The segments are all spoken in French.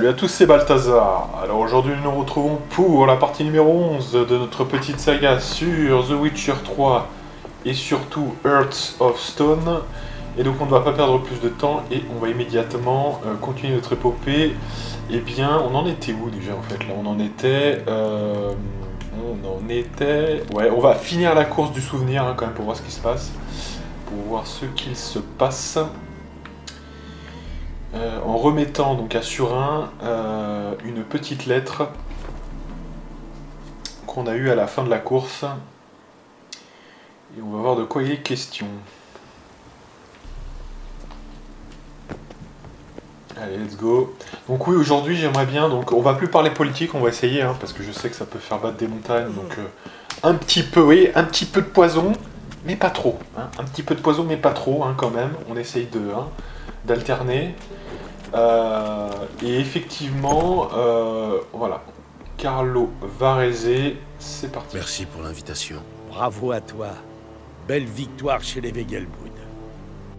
Salut à tous, c'est Balthazar. Alors aujourd'hui nous nous retrouvons pour la partie numéro 11 de notre petite saga sur The Witcher 3 et surtout Earth of Stone. Et donc on ne va pas perdre plus de temps et on va immédiatement euh, continuer notre épopée. Eh bien, on en était où déjà en fait Là? On en était... euh, on en était... Ouais, on va finir la course du souvenir hein, quand même pour voir ce qui se passe. Pour voir ce qu'il se passe. Euh, en remettant donc à Surin euh, une petite lettre qu'on a eue à la fin de la course. Et on va voir de quoi il est question. Allez, let's go. Donc oui, aujourd'hui j'aimerais bien, donc on va plus parler politique, on va essayer, hein, parce que je sais que ça peut faire battre des montagnes, donc euh, un petit peu, oui, un petit peu de poison, mais pas trop. hein. un petit peu de poison, mais pas trop, hein, quand même. On essaye de hein, d'alterner. Euh, et effectivement, euh, voilà. Carlo Varese, c'est parti. Merci pour l'invitation. Bravo à toi. Belle victoire chez les Wegelbrud.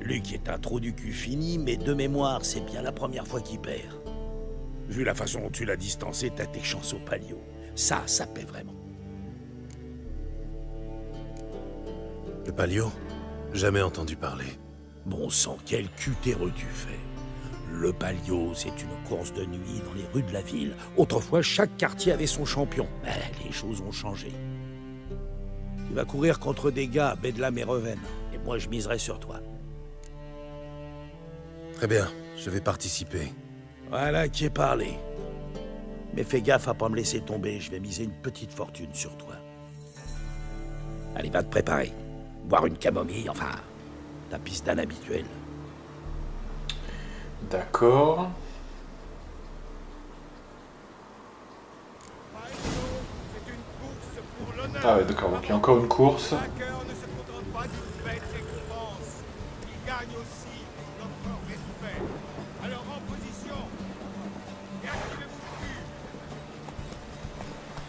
Luc est un trou du cul fini, mais de mémoire, c'est bien la première fois qu'il perd. Vu la façon dont tu l'as distancé, t'as tes chances au palio. Ça, ça paie vraiment. Le palio? Jamais entendu parler. Bon sang, quel cutéreux tu fais. Le palio, c'est une course de nuit dans les rues de la ville. Autrefois, chaque quartier avait son champion. Mais les choses ont changé. Tu vas courir contre des gars, Bedlam et Reven. Et moi, je miserai sur toi. Très bien, je vais participer. Voilà qui est parlé. Mais fais gaffe à pas me laisser tomber, je vais miser une petite fortune sur toi. Allez, va te préparer. Boire une camomille, enfin, ta piscine habituelle. D'accord. Ah ouais, d'accord, donc il y a encore une course.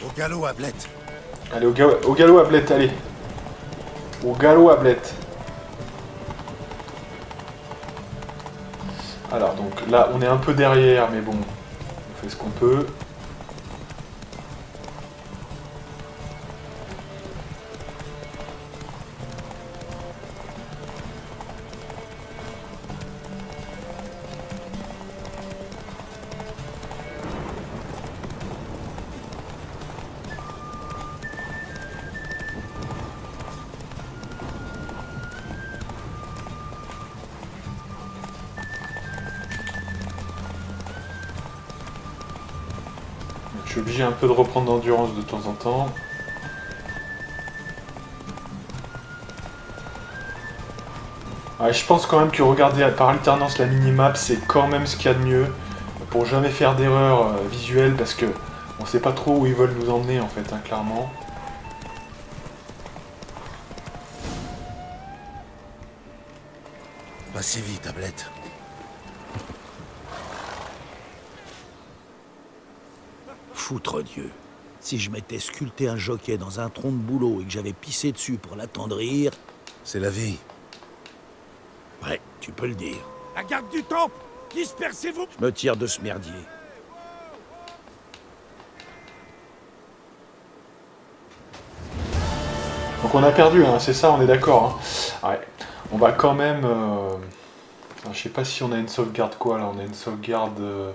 Au galop, Ablette Allez, au, ga- au galop à blette, allez. Au galop à blette. Alors, donc là, on est un peu derrière, mais bon, on fait ce qu'on peut. De reprendre d'endurance de temps en temps. Je pense quand même que regarder par alternance la minimap, c'est quand même ce qu'il y a de mieux pour jamais faire d'erreur euh, visuelle parce que on sait pas trop où ils veulent nous emmener en fait, hein, clairement. Pas si vite, Ablette. Foutre Dieu. Si je m'étais sculpté un jockey dans un tronc de boulot et que j'avais pissé dessus pour l'attendrir, C'est la vie. ouais, tu peux le dire. La garde du temple Dispersez-vous Je me tire de ce merdier. Donc on a perdu, hein, c'est ça, on est d'accord. hein. Ouais. On va quand même. euh, enfin, je sais pas si on a une sauvegarde quoi là, on a une sauvegarde. euh,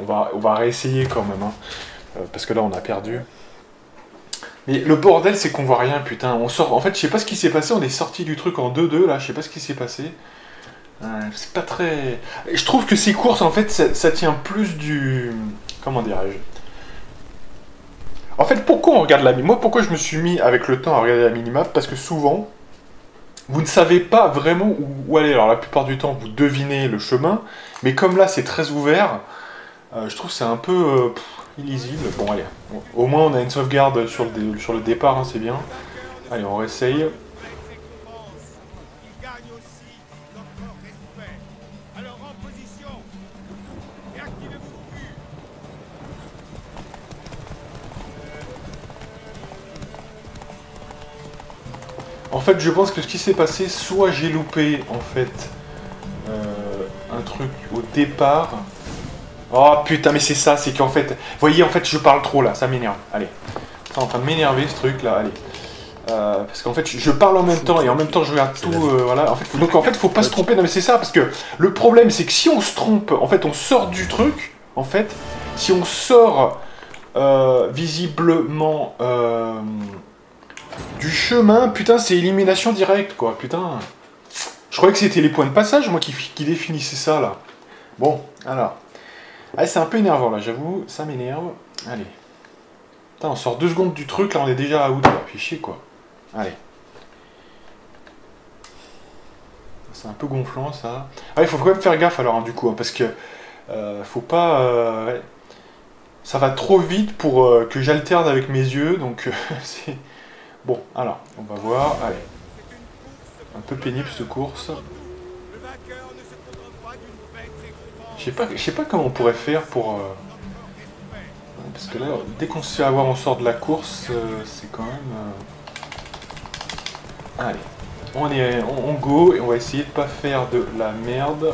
on, va, on va réessayer quand même, hein, euh, parce que là on a perdu. Mais le bordel c'est qu'on voit rien, putain. On sort. En fait, je sais pas ce qui s'est passé, on est sorti du truc en 2-2 là, je sais pas ce qui s'est passé. Ouais, c'est pas très. Je trouve que ces courses en fait ça, tient plus du. Comment dirais-je? En fait, pourquoi on regarde la Moi, pourquoi je me suis mis avec le temps à regarder la minimap? Parce que souvent, vous ne savez pas vraiment où aller. Alors, la plupart du temps, vous devinez le chemin, mais comme là, c'est très ouvert, euh, je trouve c'est un peu euh, illisible. Bon, allez, au moins, on a une sauvegarde sur le, sur le départ, hein, c'est bien. Allez, on réessaye. En fait, je pense que ce qui s'est passé, soit j'ai loupé, en fait, euh, un truc au départ, Oh putain, mais c'est ça, c'est qu'en fait, vous voyez, en fait, je parle trop là, ça m'énerve. Allez, c'est en train de m'énerver ce truc là, allez. Euh, parce qu'en fait, je parle en même temps et en même temps je regarde tout. euh, voilà. En fait, faut- donc en fait, faut pas se tromper. Non mais c'est ça, parce que le problème, c'est que si on se trompe, en fait, on sort du truc. En fait, si on sort euh, visiblement du chemin, putain, c'est élimination directe, quoi. Putain. Je croyais que c'était les points de passage, moi, qui, qui définissaient ça là. Bon, alors. Ah, c'est un peu énervant là, j'avoue, ça m'énerve. Allez. Putain, on sort deux secondes du truc, là on est déjà à out, chier quoi. Allez. C'est un peu gonflant ça. Ah, il faut quand même faire gaffe alors, hein, du coup, hein, parce que euh, faut pas. euh. Ça va trop vite pour euh, que j'alterne avec mes yeux, donc c'est. Bon, alors, on va voir. Allez. Un peu pénible cette course. Le vainqueur ne se contente pas d'une bête récompense. Je sais pas, je sais pas comment on pourrait faire pour. euh, Parce que là, dès qu'on se fait avoir, on sort de la course, euh, c'est quand même. euh, Allez, on est, on, on go et on va essayer de pas faire de la merde.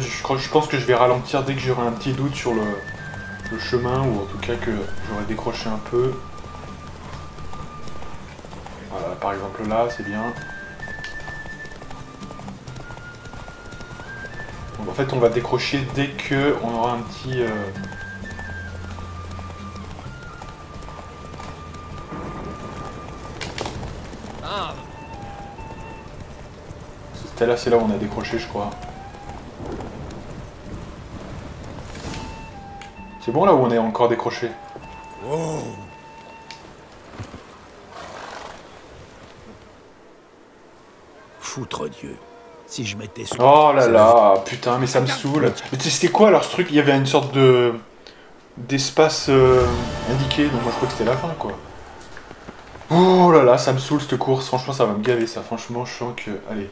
Fait, je, pense que je vais ralentir dès que j'aurai un petit doute sur le, le chemin ou en tout cas que j'aurai décroché un peu. Voilà, par exemple là, c'est bien. Donc, en fait, on va décrocher dès que on aura un petit. euh, C'était là, c'est là où on a décroché, je crois. C'est bon là où on est encore décroché Oh Foutre Dieu. Si je m'étais Oh là là, putain, mais ça me saoule. Mais c'était quoi alors ce truc? Il y avait une sorte de d'espace euh, indiqué, donc moi je crois que c'était la fin quoi. Oh là là, ça me saoule cette course. Franchement, ça va me gaver ça. Franchement, je sens que, allez,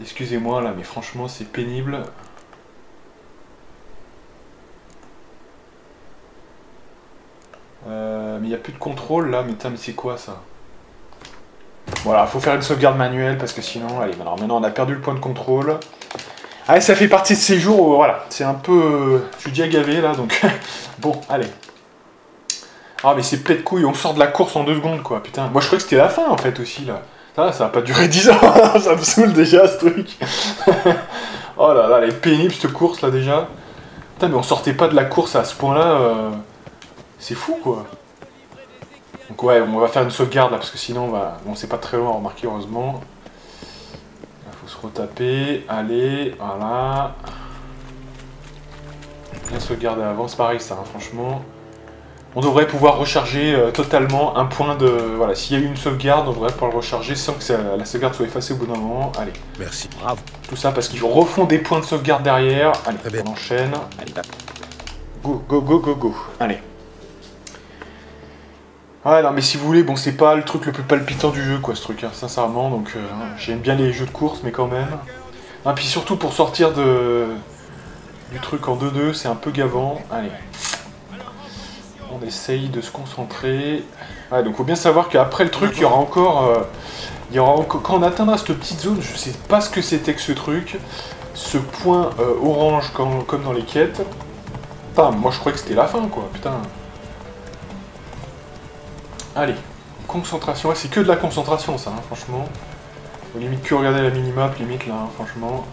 excusez-moi là, mais franchement, c'est pénible. Mais il n'y a plus de contrôle là, mais mais c'est quoi ça? Voilà, faut faire une sauvegarde manuelle parce que sinon, allez, maintenant on a perdu le point de contrôle. Allez, ça fait partie de ces jours où, voilà, c'est un peu. je suis déjà gavé là, donc. bon, allez. Ah, mais c'est pète couille, on sort de la course en deux secondes quoi, putain. Moi je croyais que c'était la fin en fait aussi là. Ça, ça va pas durer 10 ans, ça me saoule déjà ce truc. oh là là, elle est pénible cette course là déjà. Putain, mais on sortait pas de la course à ce point-là. euh, C'est fou quoi. Donc ouais, on va faire une sauvegarde là parce que sinon on va. Bon, c'est pas très loin, remarquez heureusement. Il faut se retaper. Allez, voilà. Bien sauvegarder avant, c'est pareil ça, hein, franchement. On devrait pouvoir recharger euh, totalement un point de. Voilà, s'il y a eu une sauvegarde, on devrait pouvoir le recharger sans que ça- la sauvegarde soit effacée au bout d'un moment. Allez, Merci. Bravo. tout ça parce qu'ils refont des points de sauvegarde derrière. Allez, Très bien. on enchaîne. Allez, va. Go, go, go, go, go. Allez. Ouais, non, mais si vous voulez, bon, c'est pas le truc le plus palpitant du jeu, quoi, ce truc, hein, sincèrement. Donc, euh, j'aime bien les jeux de course, mais quand même. Ah, puis surtout pour sortir de du truc en 2-2, c'est un peu gavant. Allez. On essaye de se concentrer. Ouais, donc faut bien savoir qu'après le truc, il y aura encore. euh, il y aura encore- quand on atteindra cette petite zone, je sais pas ce que c'était que ce truc. Ce point euh, orange comme, comme dans les quêtes. Putain, moi je croyais que c'était la fin quoi, putain. Allez, concentration, c'est que de la concentration ça, hein, franchement. Faut limite que regarder la minimap, limite là, hein, franchement.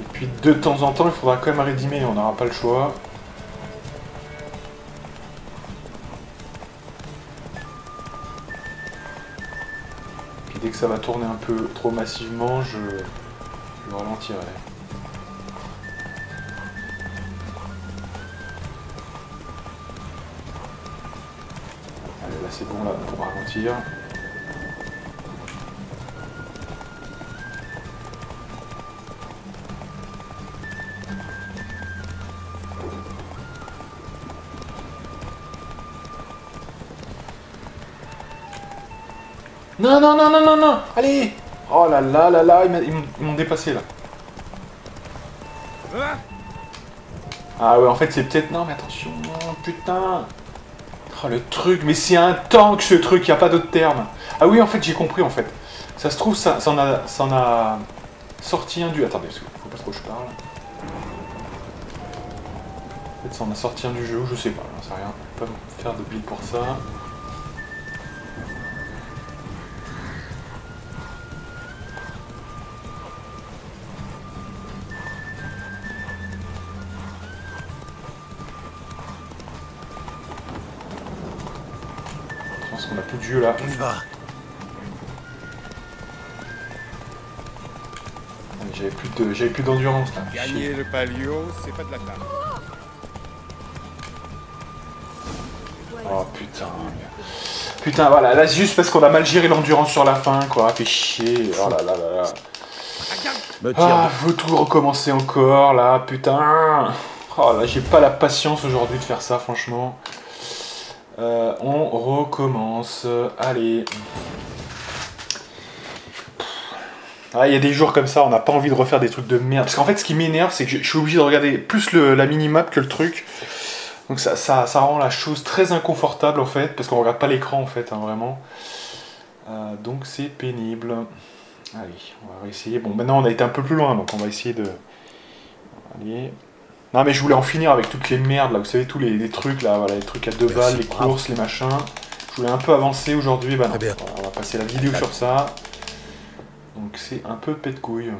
Et puis de temps en temps, il faudra quand même rédimer, on n'aura pas le choix. Puis dès que ça va tourner un peu trop massivement, je, je ralentirai. là c'est bon là pour ralentir. Non, non, non, non, non, non Allez Oh là là là là, ils m'ont dépassé là. Hein ah ouais, en fait c'est peut-être... Non mais attention, putain Oh, le truc, mais c'est un tank, ce truc, y a pas d'autre terme. Ah oui, en fait, j'ai compris, en fait. Ça se trouve, ça, ça, en a, ça en sorti un du... Attendez, parce que faut pas trop que je parle. Peut-être ça en a sorti un du jeu, je sais pas, sais rien. Je vais pas me faire de bille pour ça. Là. On y va. J'avais plus de, j'avais plus d'endurance là. Gagner le palio, c'est pas de la table. Oh putain. Putain, voilà, là c'est juste parce qu'on a mal géré l'endurance sur la fin, quoi. Fait chier. Oh là là là là. Ah, faut tout recommencer encore là, putain. Oh là, j'ai pas la patience aujourd'hui de faire ça, franchement. Euh, on recommence. Allez. Ah, il y a des jours comme ça, on n'a pas envie de refaire des trucs de merde. Parce qu'en fait, ce qui m'énerve, c'est que je suis obligé de regarder plus le- la minimap que le truc. Donc ça, ça, ça rend la chose très inconfortable en fait, parce qu'on regarde pas l'écran en fait, hein, vraiment. Euh, donc c'est pénible. Allez, on va essayer. Bon, maintenant on a été un peu plus loin, donc on va essayer de. Allez. Non, mais je voulais en finir avec toutes les merdes là, vous savez, tous les, les trucs là, voilà, les trucs à deux Merci, balles, les bravo. courses, les machins. Je voulais un peu avancer aujourd'hui, bah non. Bien. On va passer la vidéo sur ça. Donc c'est un peu pète couille.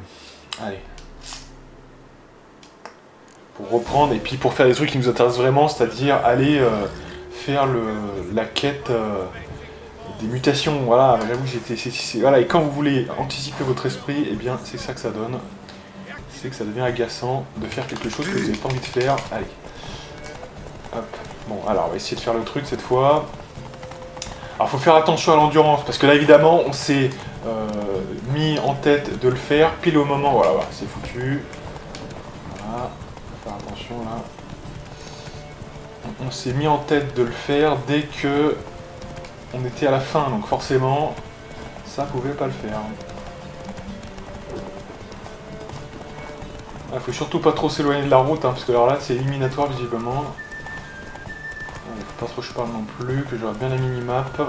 Allez. Pour reprendre et puis pour faire des trucs qui nous intéressent vraiment, c'est-à-dire aller euh, faire le, la quête euh, des mutations. Voilà, j'avoue que j'étais. Voilà, et quand vous voulez anticiper votre esprit, et bien c'est ça que ça donne. Que ça devient agaçant de faire quelque chose que vous n'avez pas envie de faire. Allez. Hop. Bon, alors on va essayer de faire le truc cette fois. Alors faut faire attention à l'endurance, parce que là évidemment on s'est euh, mis en tête de le faire pile au moment. Voilà, voilà c'est foutu. Voilà, faire attention là. On- On s'est mis en tête de le faire dès que on était à la fin, donc forcément ça pouvait pas le faire. Il faut surtout pas trop s'éloigner de la route, hein, parce que alors là c'est éliminatoire visiblement. Il faut pas trop que je parle non plus, que j'aurai bien la minimap.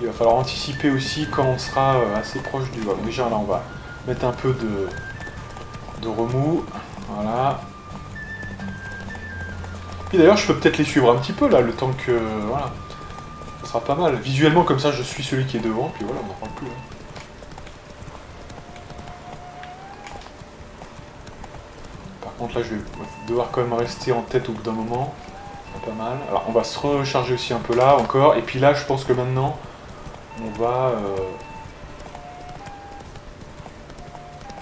Il va falloir anticiper aussi quand on sera euh, assez proche du vol. Déjà là on va mettre un peu de, de remous. Voilà. Puis d'ailleurs je peux peut-être les suivre un petit peu là, le temps que. Voilà. Ça sera pas mal. Visuellement comme ça je suis celui qui est devant, puis voilà, on n'en parle plus. hein. Par contre là je vais devoir quand même rester en tête au bout d'un moment. Pas mal. Alors on va se recharger aussi un peu là encore. Et puis là je pense que maintenant on va. euh,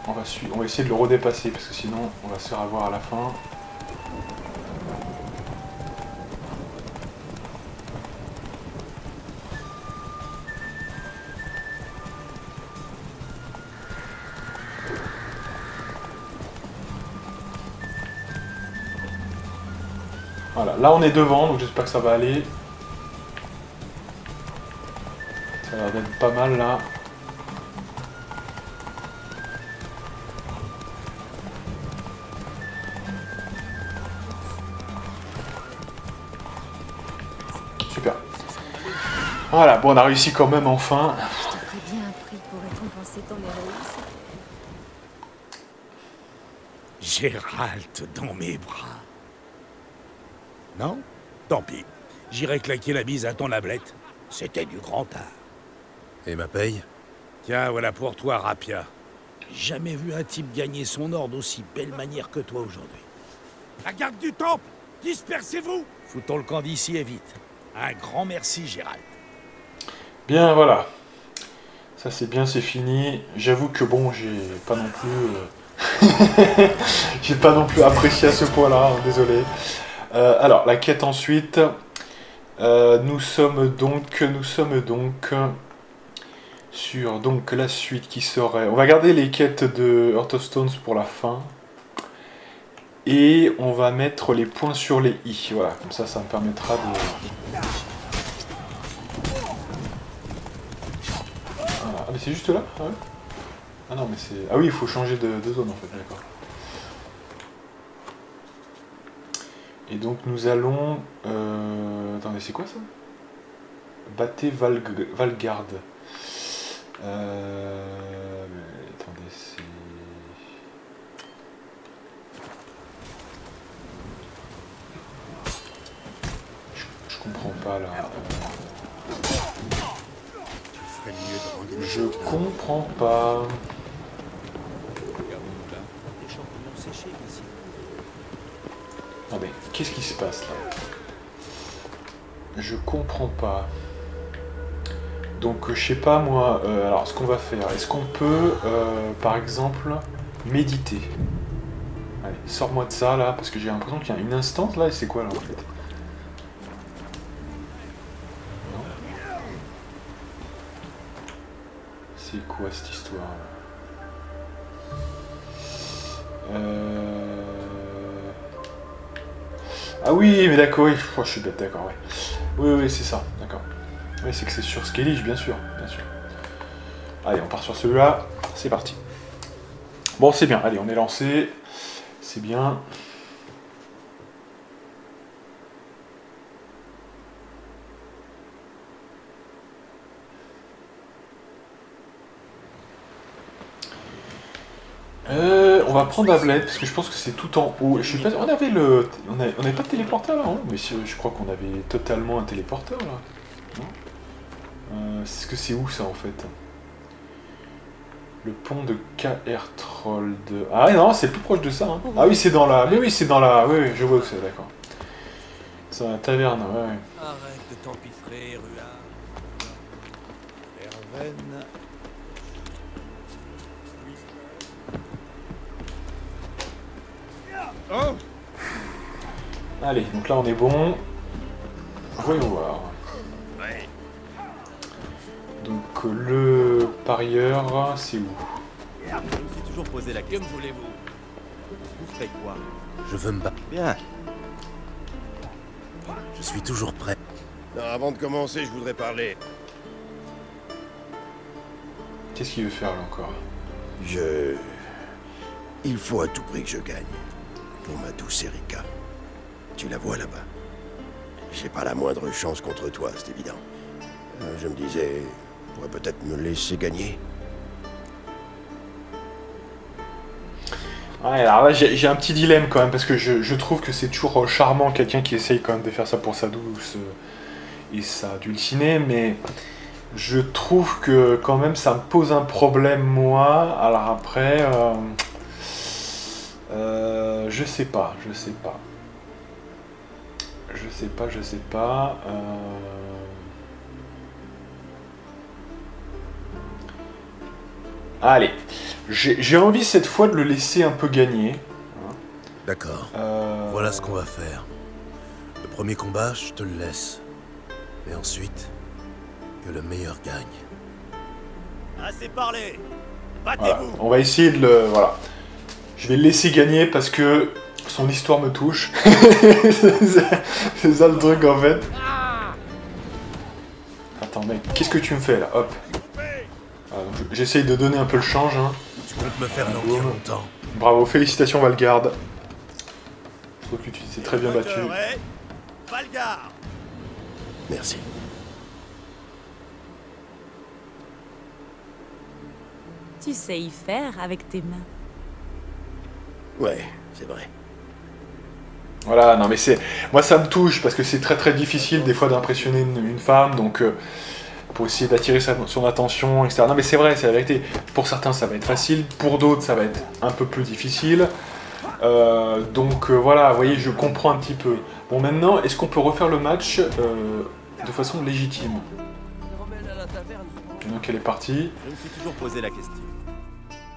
On va, on va essayer de le redépasser parce que sinon on va se faire avoir à la fin. Voilà, là on est devant, donc j'espère que ça va aller. Ça a l'air d'être pas mal là. Super. Voilà, bon on a réussi quand même enfin. Je bien un prix pour récompenser ton. Gérald dans mes bras. Tant pis. J'irai claquer la bise à ton ablette. C'était du grand art. Et ma paye? Tiens, voilà pour toi, Rapia. Jamais vu un type gagner son ordre d'aussi belle manière que toi aujourd'hui. La garde du temple Dispersez-vous Foutons le camp d'ici et vite. Un grand merci, Gérald. Bien, voilà. Ça c'est bien, c'est fini. J'avoue que bon, j'ai pas non plus. euh, j'ai pas non plus apprécié à ce point-là, hein, désolé. Euh, alors, la quête ensuite. Euh, nous sommes donc. Nous sommes donc. Sur donc la suite qui serait. On va garder les quêtes de Heart of Stones pour la fin. Et on va mettre les points sur les i. Voilà, comme ça, ça me permettra de... Ah mais c'est juste là Ah non mais c'est... Ah oui, il faut changer de zone en fait, d'accord. Et donc nous allons... Euh... Attendez, c'est quoi ça? Battez Valg- Valgarde. Euh... mais Attendez, c'est... Je, je comprends pas là. Euh, Je comprends pas. Ah mais qu'est-ce qui se passe là? Je comprends pas. Donc je sais pas moi, euh, alors ce qu'on va faire, est-ce qu'on peut euh, par exemple méditer? Allez, sors-moi de ça là, parce que j'ai l'impression qu'il y a une instance là, et c'est quoi là en fait? C'est quoi cette histoire là? Oui, mais d'accord, oui. Oh, je suis bête, d'accord. Oui, oui, c'est ça, d'accord. Oui, c'est que c'est sur Skellige, bien sûr, bien sûr. Allez, on part sur celui-là, c'est parti. Bon, c'est bien, allez, on est lancé. C'est bien. Euh, on va prendre Avlet parce que je pense que c'est tout en haut. Je sais pas, on avait le, on avait, on avait pas de téléporteur là, hein mais je crois qu'on avait totalement un téléporteur là. Non euh, Est-ce que c'est où ça en fait? Le pont de KR Troll de. Ah non, c'est plus proche de ça. hein. Ah oui, c'est dans la. Mais oui, c'est dans la. Oui, oui, je vois où c'est, d'accord. C'est dans la taverne, ouais. ouais. Arrête de t'empiffrer, Ruard. Verveine. Oh Allez, donc là on est bon. Voyons voir. Ouais. Donc le parieur, c'est où? Je me suis toujours posé la question. Que voulez-vous? Vous ferez quoi? Je veux me battre. Bien. Je suis toujours prêt. Non, avant de commencer, je voudrais parler. Qu'est-ce qu'il veut faire là encore? Je... Il faut à tout prix que je gagne. Pour ma douce Erika. Tu la vois là-bas. J'ai pas la moindre chance contre toi, c'est évident. Euh, Je me disais, on pourrait peut-être me laisser gagner. Ouais, alors là j'ai un petit dilemme quand même parce que je, trouve que c'est toujours euh, charmant quelqu'un qui essaye quand même de faire ça pour sa douce euh, et sa dulcinée, mais je trouve que quand même ça me pose un problème moi. Alors après, euh, je sais pas, je sais pas. Je sais pas, je sais pas. euh, Allez, j'ai envie cette fois de le laisser un peu gagner. D'accord. Euh, Voilà ce qu'on va faire. Le premier combat, je te le laisse. Et ensuite, que le meilleur gagne. Assez parlé Voilà, Battez-vous on va essayer de le. Voilà. Je vais le laisser gagner parce que son histoire me touche. c'est ça le truc en fait. Attends, mec, qu'est-ce que tu me fais là? Hop. Ah, J'essaye de donner un peu le change. hein. Tu comptes me faire languir longtemps. Bravo, félicitations Valgarde. Je trouve que tu t'es très bien battu. Moteur est Valgar Merci. Tu sais y faire avec tes mains. Ouais, c'est vrai. Voilà, non mais c'est. Moi ça me touche parce que c'est très très difficile des fois d'impressionner une, une femme, donc euh, pour essayer d'attirer son attention, etc. Non mais c'est vrai, c'est la vérité. Pour certains ça va être facile, pour d'autres ça va être un peu plus difficile. Euh, donc euh, voilà, vous voyez, je comprends un petit peu. Bon maintenant, est-ce qu'on peut refaire le match euh, de façon légitime? Donc elle est partie? Je me suis toujours posé la question.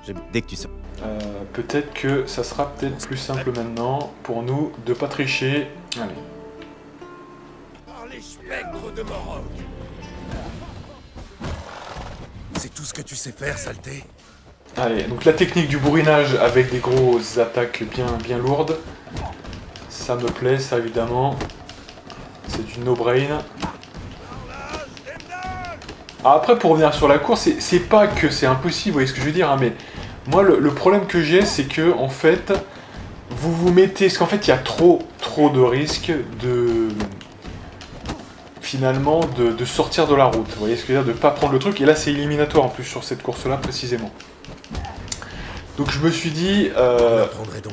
Je- Dès que tu sors. Euh, peut-être que ça sera peut-être plus simple maintenant pour nous de pas tricher. Allez. Par les spectres de Morok C'est tout ce que tu sais faire, saleté Allez, donc la technique du bourrinage avec des grosses attaques bien, bien lourdes. ça me plaît, ça évidemment. C'est du no-brain. Ah, Après, pour revenir sur la course, c'est- c'est pas que c'est impossible, vous voyez ce que je veux dire, hein, mais moi, le, le problème que j'ai, c'est que, en fait, vous vous mettez... Parce qu'en fait, il y a trop, trop de risques de... Finalement, de, de sortir de la route. Vous voyez ce que je veux dire? De pas prendre le truc. Et là, c'est éliminatoire, en plus, sur cette course-là, précisément. Donc, je me suis dit... Euh,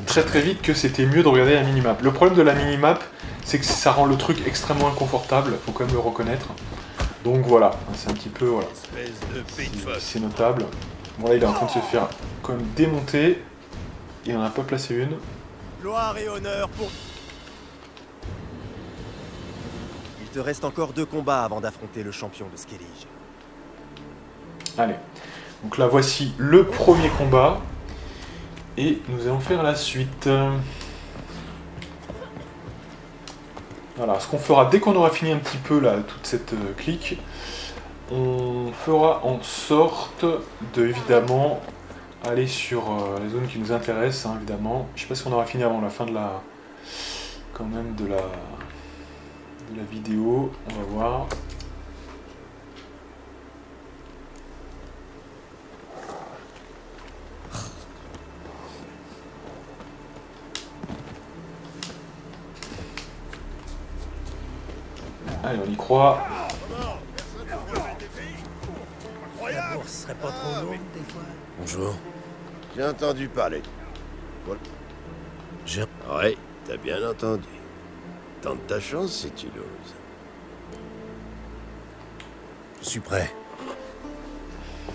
très très vite que c'était mieux de regarder la minimap. Le problème de la minimap, c'est que ça rend le truc extrêmement inconfortable, faut quand même le reconnaître. Donc voilà, c'est un petit peu, voilà, c'est notable. Bon là il est en train de se faire quand même démonter, il en a pas placé une. Gloire et honneur pour... Il te reste encore deux combats avant d'affronter le champion de Skellige. Allez, donc là voici le premier combat, et nous allons faire la suite. Voilà, ce qu'on fera dès qu'on aura fini un petit peu là, toute cette euh, clique, on fera en sorte de évidemment aller sur euh, les zones qui nous intéressent, hein, évidemment. Je sais pas si on aura fini avant la fin de la quand même de la de la vidéo, on va voir. Allez, on y croit. Bonjour. J'ai entendu parler. J'ai Ouais, t'as bien entendu. Tente ta chance si tu l'oses. Je suis prêt.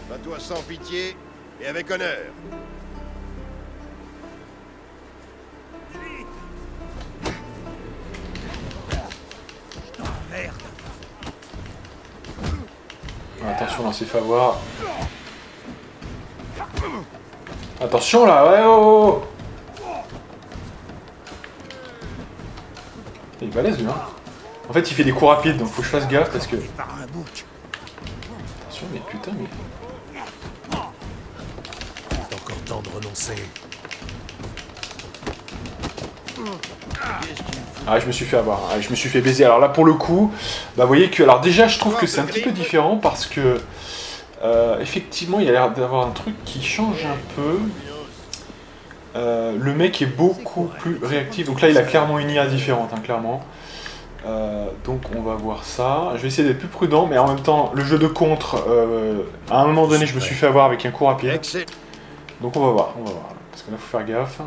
Bats-toi sans pitié et avec honneur. Là, s'est. Attention là, ouais, oh, oh, Il est balèze lui, hein. En fait, il fait des coups rapides, donc faut que je fasse gaffe parce que. Attention, mais putain, mais. Encore temps de renoncer. Ah, je me suis fait avoir, ah, je me suis fait baiser. Alors là, pour le coup, bah, vous voyez que. Alors, déjà, je trouve que c'est un petit peu différent parce que. euh, effectivement, il y a l'air d'avoir un truc qui change un peu. Euh, le mec est beaucoup plus réactif. Donc là, il a clairement une IA différente, hein, clairement. Euh, donc on va voir ça. Je vais essayer d'être plus prudent, mais en même temps, le jeu de contre, à un moment donné, je me suis fait avoir avec un coup rapide. Donc on va voir, on va voir. Parce que là, faut faire gaffe. Faut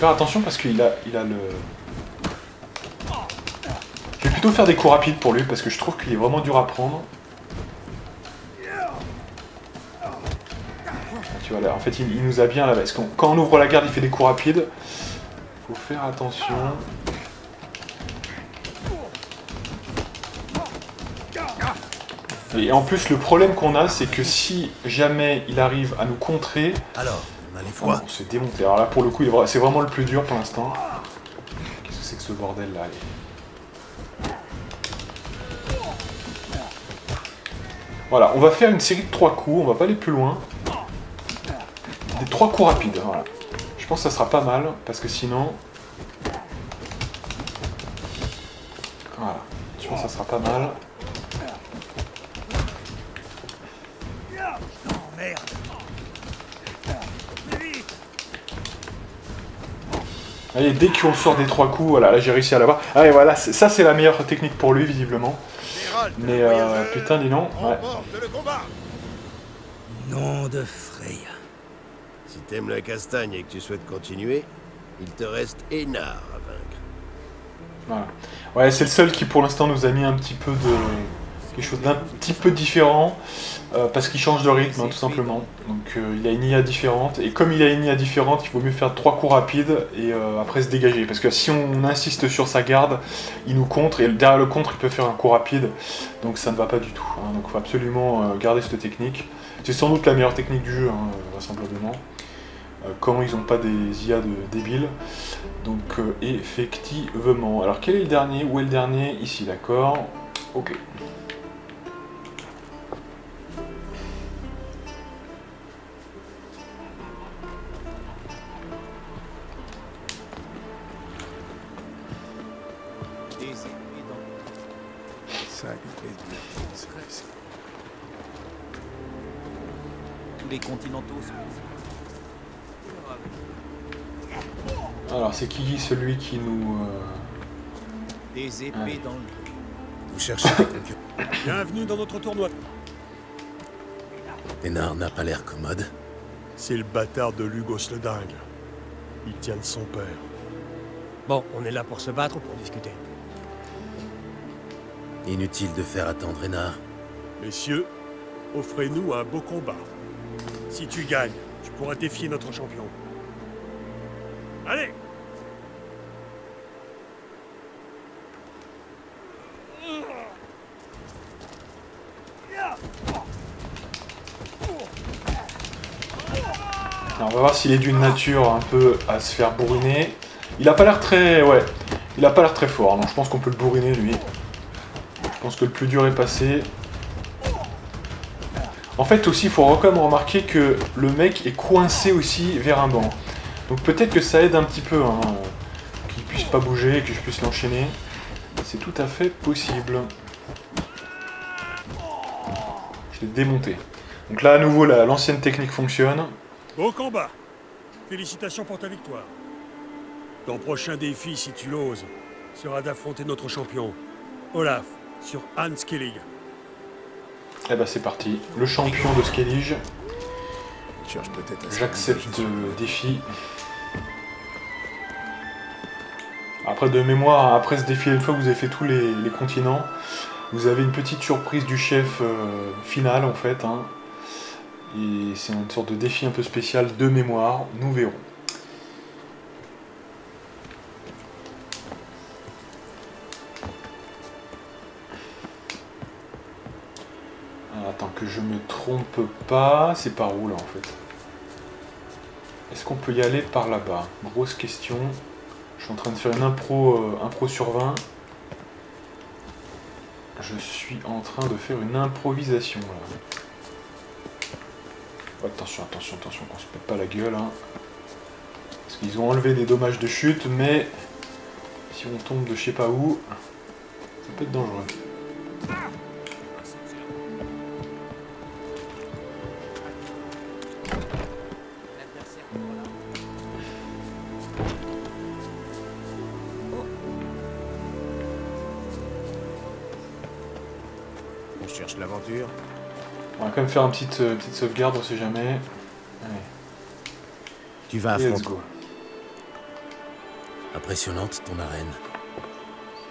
faire attention parce qu'il a, il a le. Je vais plutôt faire des coups rapides pour lui parce que je trouve qu'il est vraiment dur à prendre. Tu vois là, en fait, il, nous a bien là. Parce quand on ouvre la garde, il fait des coups rapides. Faut faire attention. Et en plus, le problème qu'on a, c'est que si jamais il arrive à nous contrer, Alors, on a les Oh, on se démonter. Alors là, pour le coup, c'est vraiment le plus dur pour l'instant. Qu'est-ce que c'est que ce bordel là. Voilà, on va faire une série de trois coups, on va pas aller plus loin. Des trois coups rapides, voilà. Je pense que ça sera pas mal, parce que sinon... Voilà, je pense que ça sera pas mal. Allez, dès qu'on sort des trois coups, voilà, là j'ai réussi à l'avoir. Allez, voilà, c'est- ça c'est la meilleure technique pour lui, visiblement. Mais euh, putain, dis non. Ouais. Nom de Freya. Si t'aimes la castagne et que tu souhaites continuer, il te reste Énard à vaincre. Voilà. Ouais, c'est le seul qui pour l'instant nous a mis un petit peu de. Quelque chose d'un petit peu différent. euh, parce qu'il change de rythme, hein, tout simplement. Donc euh, il a une IA différente. Et comme il a une IA différente, il vaut mieux faire trois coups rapides et euh, après se dégager. Parce que si on insiste sur sa garde, il nous contre. Et derrière le contre, il peut faire un coup rapide. Donc ça ne va pas du tout. hein. Donc il faut absolument garder cette technique. C'est sans doute la meilleure technique du jeu, hein, vraisemblablement. Comment ils n'ont pas des IA de débiles. Donc effectivement. Alors quel est le dernier? Où est le dernier? Ici, d'accord. Ok. Celui qui nous. euh, Des épées Ouais. dans le Vous cherchez des concurrents. Bienvenue dans notre tournoi. Hénard n'a pas l'air commode. C'est le bâtard de Lugos le dingue. Il tient de son père. Bon, on est là pour se battre ou pour discuter Inutile de faire attendre Hénard. Messieurs, offrez-nous un beau combat. Si tu gagnes, tu pourras défier notre champion. Allez on va voir s'il est d'une nature un peu à se faire bourriner. Il a pas l'air très. Ouais. Il a pas l'air très fort. Non, je pense qu'on peut le bourriner lui. Je pense que le plus dur est passé. En fait aussi, il faut quand même remarquer que le mec est coincé aussi vers un banc. Donc peut-être que ça aide un petit peu, hein, qu'il puisse pas bouger, que je puisse l'enchaîner. C'est tout à fait possible. Je l'ai démonté. Donc là, à nouveau, la- l'ancienne technique fonctionne. Beau combat Félicitations pour ta victoire. Ton prochain défi, si tu l'oses, sera d'affronter notre champion, Olaf, sur Hans Kellig. Eh ben c'est parti. Le champion de se J'accepte le défi. Après de mémoire, après ce défi, une fois que vous avez fait tous les, les continents, vous avez une petite surprise du chef euh, final en fait. hein. Et c'est une sorte de défi un peu spécial de mémoire. Nous verrons. Alors, attends que je me trompe pas, c'est par où là en fait? Est-ce qu'on peut y aller par là-bas? Grosse question. Je suis en train de faire une impro, euh, impro sur 20. Je suis en train de faire une improvisation là. Attention, attention, attention, qu'on se pète pas la gueule. Hein. Parce qu'ils ont enlevé des dommages de chute, mais si on tombe de je sais pas où, ça peut être dangereux. On cherche l'aventure. On va quand même faire une petite, euh, petite sauvegarde, on sait jamais. Allez, Tu vas affronter. go. Impressionnante ton arène.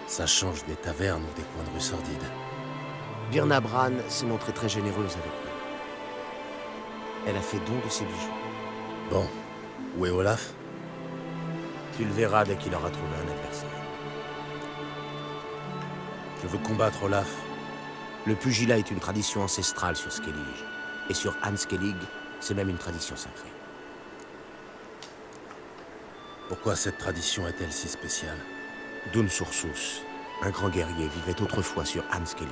Ça change des tavernes ou des coins de rue sordides. Birna Bran s'est montrée très généreuse avec nous. Elle a fait don de ses bijoux. Bon, où est Olaf? Tu le verras dès qu'il aura trouvé un adversaire. Je veux combattre Olaf. Le pugilat est une tradition ancestrale sur Skellige. Et sur Hans Skellig, c'est même une tradition sacrée. Pourquoi cette tradition est-elle si spéciale? Dun Sursus, un grand guerrier, vivait autrefois sur Hans Skellig.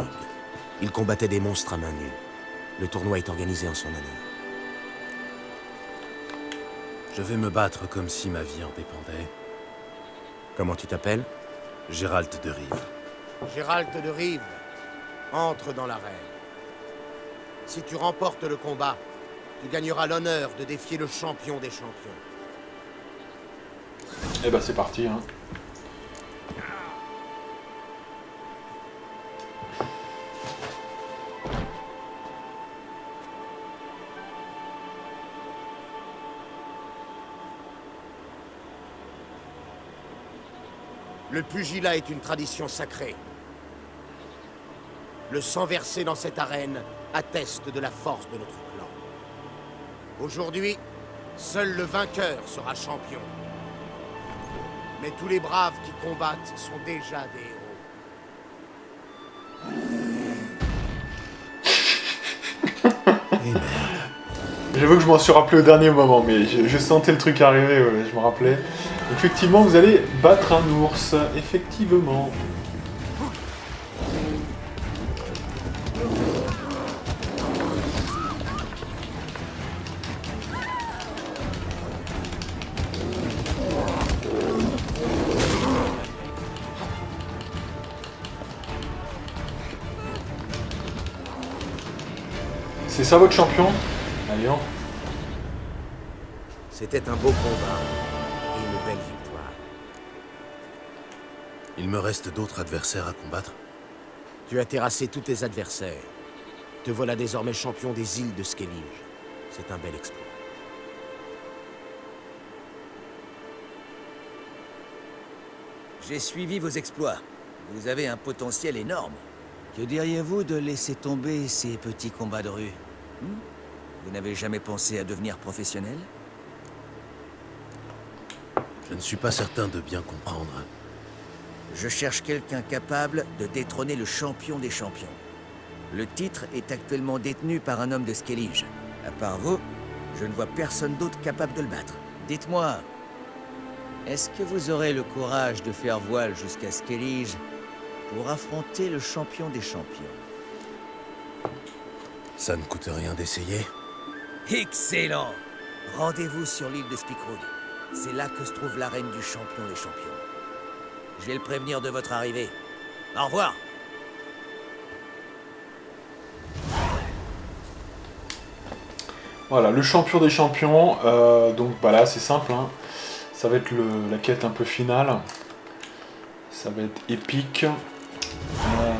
Il combattait des monstres à main nue. Le tournoi est organisé en son honneur. Je vais me battre comme si ma vie en dépendait. Comment tu t'appelles? Gérald de Rive. Gérald de Rive, entre dans l'arène. Si tu remportes le combat, tu gagneras l'honneur de défier le champion des champions. Eh ben c'est parti. Hein. Le pugilat est une tradition sacrée. Le sang versé dans cette arène atteste de la force de notre clan. Aujourd'hui, seul le vainqueur sera champion. Mais tous les braves qui combattent sont déjà des héros. J'avoue que je m'en suis rappelé au dernier moment, mais je, sentais le truc arriver, je me rappelais. Effectivement, vous allez battre un ours, effectivement. Ça votre champion Allez, on. C'était un beau combat et une belle victoire. Il me reste d'autres adversaires à combattre Tu as terrassé tous tes adversaires. Te voilà désormais champion des îles de Skellige. C'est un bel exploit. J'ai suivi vos exploits. Vous avez un potentiel énorme. Que diriez-vous de laisser tomber ces petits combats de rue? Vous n'avez jamais pensé à devenir professionnel? Je ne suis pas certain de bien comprendre. Je cherche quelqu'un capable de détrôner le champion des champions. Le titre est actuellement détenu par un homme de Skellige. À part vous, je ne vois personne d'autre capable de le battre. Dites-moi, est-ce que vous aurez le courage de faire voile jusqu'à Skellige pour affronter le champion des champions? Ça ne coûte rien d'essayer. Excellent Rendez-vous sur l'île de Spickrood. C'est là que se trouve l'arène du champion des champions. Je vais le prévenir de votre arrivée. Au revoir Voilà, le champion des champions. euh, donc bah là, c'est simple. hein. Ça va être le- la quête un peu finale. Ça va être épique. Euh,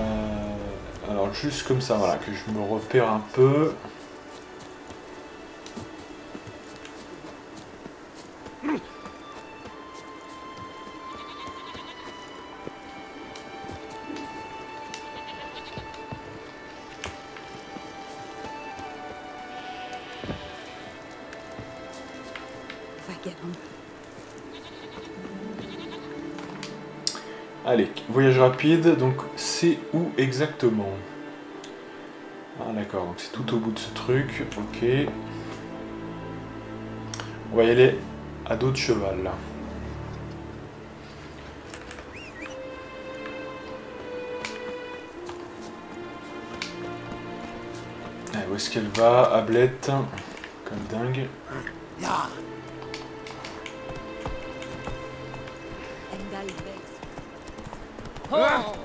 alors juste comme ça, voilà, que je me repère un peu. Allez, voyage rapide, donc c'est où exactement? Ah d'accord, donc c'est tout au bout de ce truc, ok. On va y aller à dos de cheval. Allez, où est-ce qu'elle va Ablette, comme dingue. Et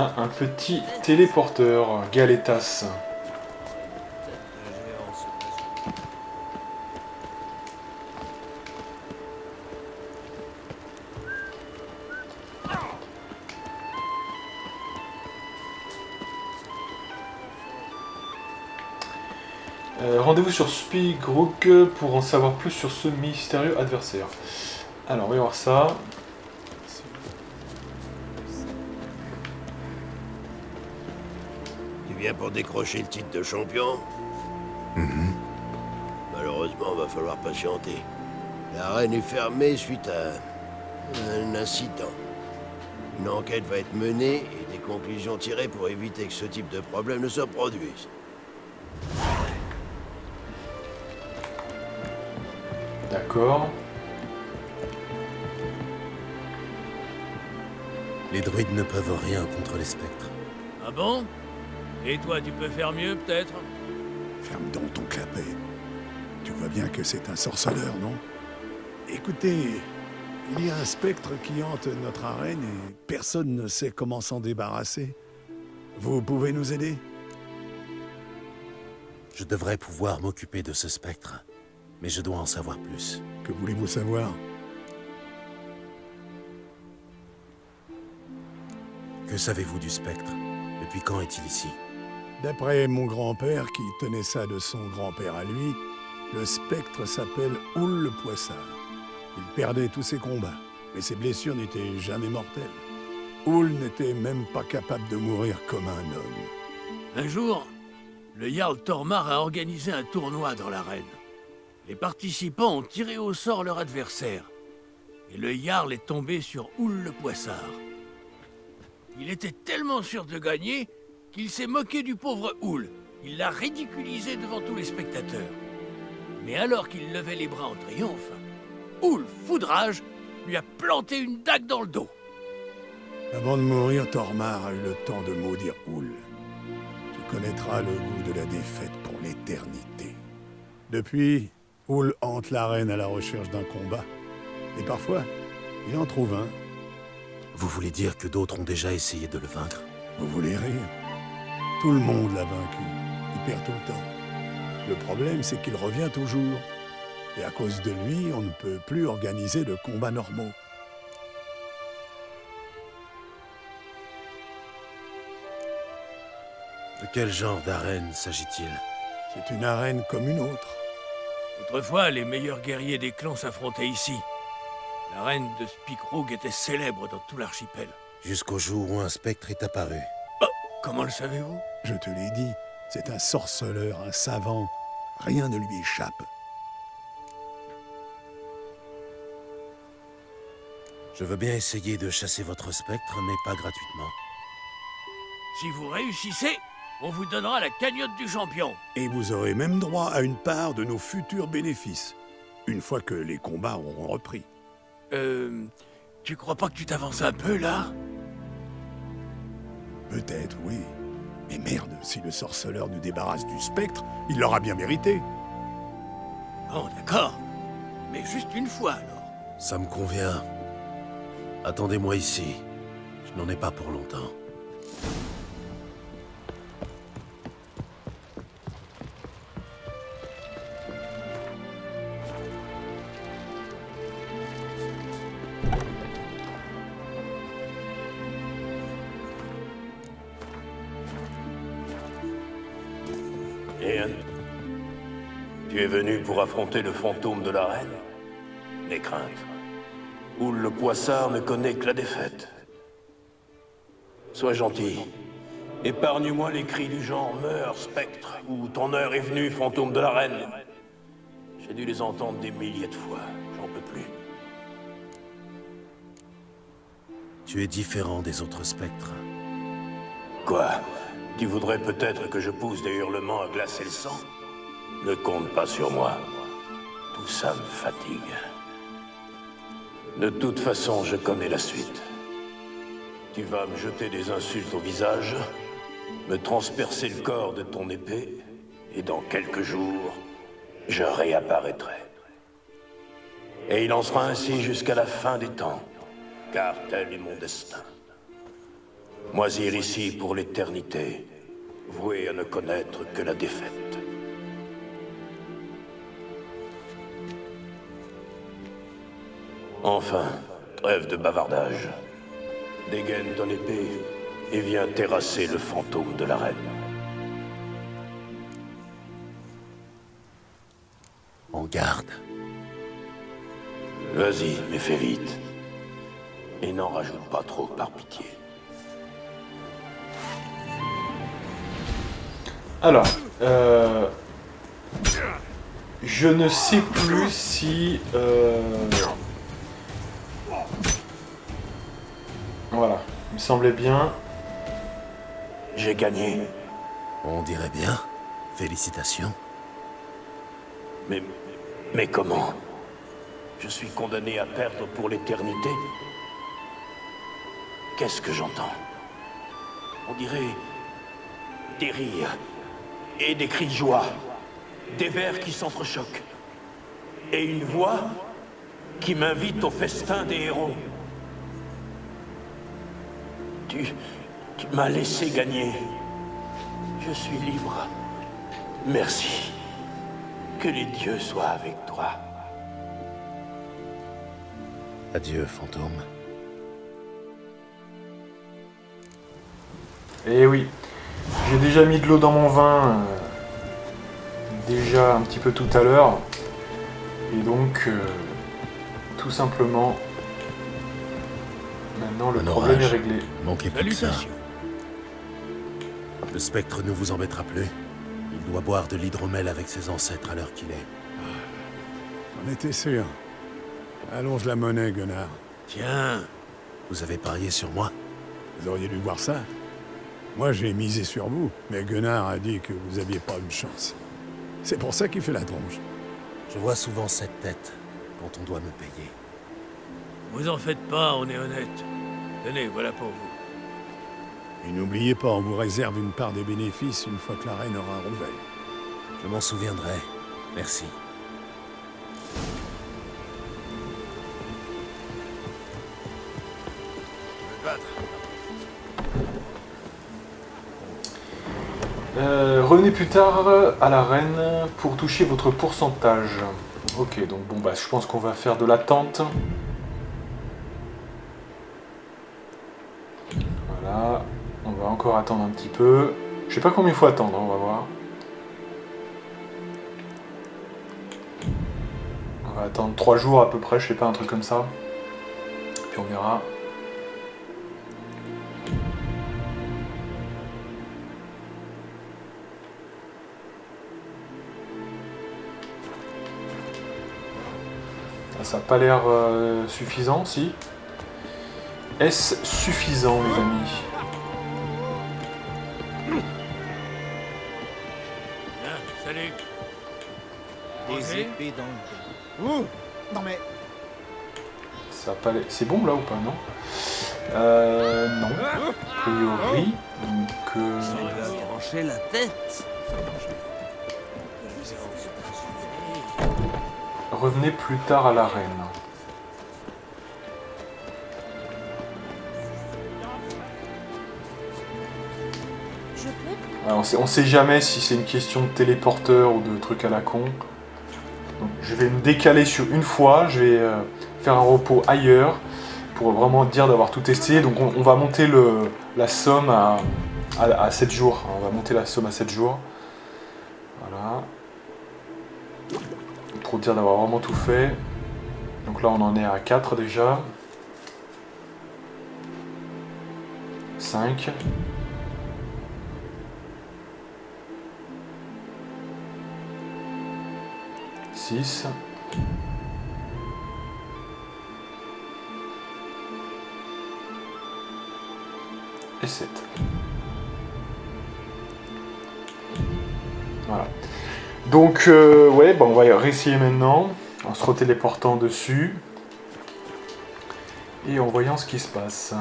un petit téléporteur, Galetas. Euh, Rendez-vous sur Spigrook pour en savoir plus sur ce mystérieux adversaire. Alors, on va voir ça. Pour décrocher le titre de champion Malheureusement, va falloir patienter. L'arène est fermée suite à un incident. Une enquête va être menée et des conclusions tirées pour éviter que ce type de problème ne se produise. D'accord. Les druides ne peuvent rien contre les spectres. Ah bon? Et toi, tu peux faire mieux, peut-être Ferme donc ton clapet. Tu vois bien que c'est un sorceleur, non Écoutez, il y a un spectre qui hante notre arène et personne ne sait comment s'en débarrasser. Vous pouvez nous aider Je devrais pouvoir m'occuper de ce spectre, mais je dois en savoir plus. Que voulez-vous savoir Que savez-vous du spectre? Depuis quand est-il ici? D'après mon grand-père, qui tenait ça de son grand-père à lui, le spectre s'appelle Oul le Poissard. Il perdait tous ses combats, mais ses blessures n'étaient jamais mortelles. Oul n'était même pas capable de mourir comme un homme. Un jour, le Jarl Tormar a organisé un tournoi dans l'arène. Les participants ont tiré au sort leur adversaire. Et le Jarl est tombé sur Oul le Poissard. Il était tellement sûr de gagner qu'il s'est moqué du pauvre Oul. il l'a ridiculisé devant tous les spectateurs. Mais alors qu'il levait les bras en triomphe, Oul, foudrage, lui a planté une dague dans le dos. Avant de mourir, Tormar a eu le temps de maudire Houl. Tu connaîtras le goût de la défaite pour l'éternité. Depuis, Houl hante l'arène à la recherche d'un combat. Et parfois, il en trouve un. Vous voulez dire que d'autres ont déjà essayé de le vaincre? Vous voulez rire? Tout le monde l'a vaincu. Il perd tout le temps. Le problème, c'est qu'il revient toujours. Et à cause de lui, on ne peut plus organiser de combats normaux. De quel genre d'arène s'agit-il? C'est une arène comme une autre. Autrefois, les meilleurs guerriers des clans s'affrontaient ici. La reine de Spikroog était célèbre dans tout l'archipel. Jusqu'au jour où un spectre est apparu. Oh, comment le savez-vous? Je te l'ai dit, c'est un sorceleur, un savant. Rien ne lui échappe. Je veux bien essayer de chasser votre spectre, mais pas gratuitement. Si vous réussissez, on vous donnera la cagnotte du champion. Et vous aurez même droit à une part de nos futurs bénéfices, une fois que les combats auront repris. Euh... Tu crois pas que tu t'avances un peu, là? Peut-être, oui. Mais merde, si le sorceleur nous débarrasse du spectre, il l'aura bien mérité. Bon, d'accord. Mais juste une fois, alors. Ça me convient. Attendez-moi ici. Je n'en ai pas pour longtemps. Affronter le fantôme de la reine N'aie crainte. Ou le poissard ne connaît que la défaite. Sois gentil. Épargne-moi les cris du genre « Meurs, spectre » ou « Ton heure est venue, fantôme de la reine ». J'ai dû les entendre des milliers de fois. J'en peux plus. Tu es différent des autres spectres. Quoi? Tu voudrais peut-être que je pousse des hurlements à glacer le sang? Ne compte pas sur moi. Tout ça me fatigue. De toute façon, je connais la suite. Tu vas me jeter des insultes au visage, me transpercer le corps de ton épée, et dans quelques jours, je réapparaîtrai. Et il en sera ainsi jusqu'à la fin des temps, car tel est mon destin. Moisir ici pour l'éternité, voué à ne connaître que la défaite. Enfin, trêve de bavardage. Dégaine ton épée et viens terrasser le fantôme de la reine. En garde. Vas-y, mais fais vite. Et n'en rajoute pas trop, par pitié. Alors, euh, je ne sais plus si... euh, Voilà, il me semblait bien. J'ai gagné. On dirait bien. Félicitations. Mais... Mais comment? Je suis condamné à perdre pour l'éternité Qu'est-ce que j'entends? On dirait... Des rires. Et des cris de joie. Des vers qui s'entrechoquent. Et une voix qui m'invite au festin des héros. Tu... Tu m'as laissé gagner. Je suis libre. Merci. Que les dieux soient avec toi. Adieu, fantôme. Eh oui, j'ai déjà mis de l'eau dans mon vin, euh, déjà un petit peu tout à l'heure. Et donc, euh, tout simplement, maintenant le Un problème est orage. réglé. Manquez plus que ça. Le spectre ne vous embêtera plus. Il doit boire de l'hydromel avec ses ancêtres à l'heure qu'il est. J'en étais sûr. Allonge la monnaie, Gunnar. Tiens, Vous avez parié sur moi Vous auriez dû voir ça. Moi, j'ai misé sur vous, mais Gunnar a dit que vous aviez pas une chance. C'est pour ça qu'il fait la tronche. Je vois souvent cette tête quand on doit me payer. Vous en faites pas, on est honnête. Tenez, voilà pour vous. Et n'oubliez pas, on vous réserve une part des bénéfices une fois que la reine aura rouvert. Je m'en souviendrai. Merci. Euh, revenez plus tard à la reine pour toucher votre pourcentage. Ok, donc bon bah je pense qu'on va faire de l'attente. Voilà, on va encore attendre un petit Je sais pas combien il faut attendre, on va voir. On va attendre 3 jours à peu près, je sais pas, un truc comme ça. Puis on verra. Ça n'a pas l'air euh, suffisant, si? Est-ce suffisant, les amis? Des Mangez épées dans le Ouh Non mais... Ça pas C'est bon là ou pas, non Euh. Non. A priori. Donc. euh, la tête Revenez plus tard à l'arène. Ouais, on, sait, on sait jamais si c'est une question de téléporteur ou de truc à la con. Je vais me décaler sur une fois, je vais euh, faire un repos ailleurs pour vraiment dire d'avoir tout testé. Donc on, va monter le, la somme à, à, à 7 jours. On va monter la somme à 7 jours. Voilà. Pour dire d'avoir vraiment tout fait. Donc là on en est à 4 déjà. 5. Et 7. Voilà. Donc, euh, ouais, bah, on va réessayer maintenant, en se retéléportant dessus, et en voyant ce qui se passe.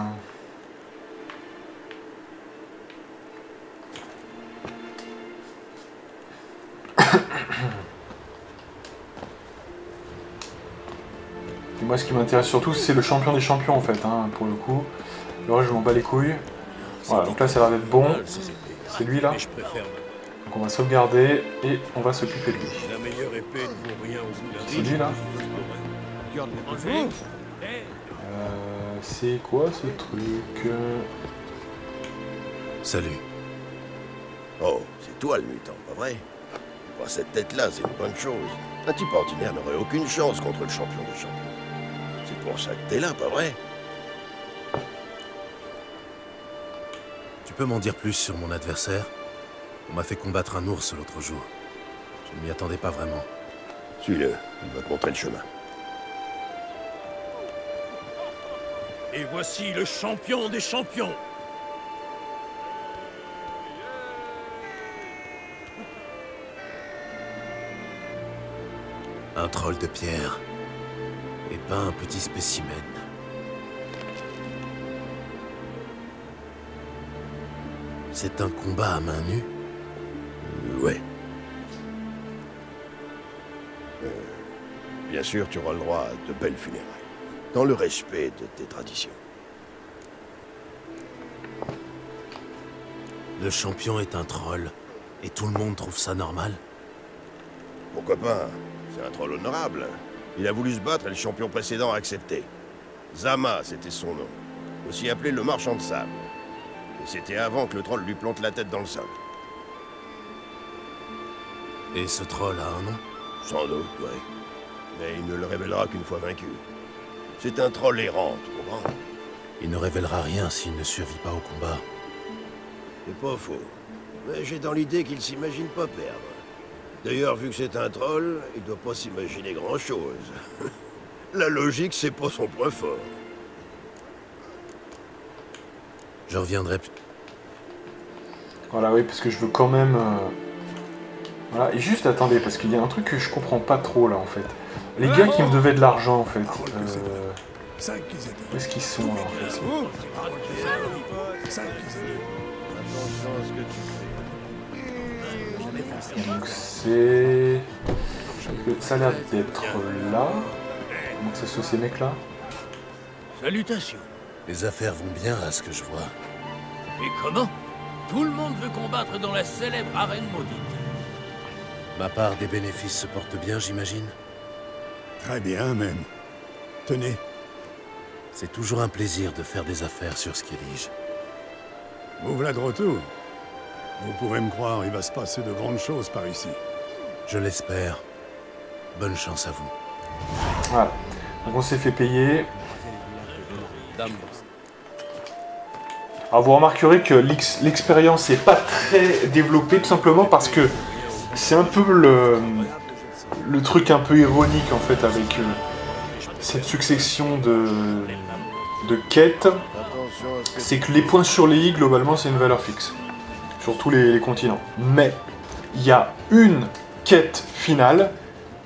Moi, ce qui m'intéresse surtout, c'est le champion des champions, en fait, hein, pour le coup. Le je m'en bats les couilles. Voilà, donc là, ça a l'air d'être bon. C'est lui, là. Donc on va sauvegarder et on va s'occuper de lui. C'est lui, là. Euh, c'est quoi ce truc euh Salut. Oh, c'est toi le mutant, pas vrai? Voir cette tête-là, c'est une bonne chose. Un type ordinaire n'aurait aucune chance contre le champion des champions. C'est pour ça que t'es là, pas vrai Tu peux m'en dire plus sur mon adversaire? On m'a fait combattre un ours l'autre jour. Je ne m'y attendais pas vraiment. Suis-le, il va te montrer le chemin. Et voici le champion des champions. Un troll de pierre. Et pas un petit spécimen. C'est un combat à main nue Euh, ouais. Euh, bien sûr, tu auras le droit à de belles funérailles. Dans le respect de tes traditions. Le champion est un troll. Et tout le monde trouve ça normal Pourquoi pas? C'est un troll honorable. Il a voulu se battre et le champion précédent a accepté. Zama, c'était son nom. Aussi appelé le marchand de sable. Et c'était avant que le troll lui plante la tête dans le sol. Et ce troll a un nom? Sans doute, ouais. Mais il ne le révélera qu'une fois vaincu. C'est un troll errant, tu comprends? Il ne révélera rien s'il ne survit pas au combat. C'est pas faux. Mais j'ai dans l'idée qu'il s'imagine pas perdre. D'ailleurs, vu que c'est un troll, il doit pas s'imaginer grand-chose. La logique, c'est pas son point fort. Je reviendrai plus... Voilà, oui, parce que je veux quand même... euh, Voilà, et juste attendez, parce qu'il y a un truc que je comprends pas trop là en fait. Les gars qui me devaient de l'argent en fait. euh, qu'ils étaient. Où est-ce qu'ils sont là en fait. Donc c'est... Ça a l'air d'être là. Comment que ça se fait ces mecs là Salutations. Les affaires vont bien à ce que je vois. Et comment? Tout le monde veut combattre dans la célèbre arène maudite. Ma part des bénéfices se porte bien, j'imagine? Très bien, même. Tenez, C'est toujours un plaisir de faire des affaires sur ce vous voilà de retour. Vous pouvez me croire, il va se passer de grandes choses par ici. Je l'espère. Bonne chance à vous. Voilà. Donc on s'est fait payer. Alors vous remarquerez que l'ex- l'expérience n'est pas très développée tout simplement parce que c'est un peu le, le truc un peu ironique en fait avec euh, cette succession de, de quêtes. C'est que les points sur les i globalement c'est une valeur fixe sur tous les, continents. Mais il y a une quête finale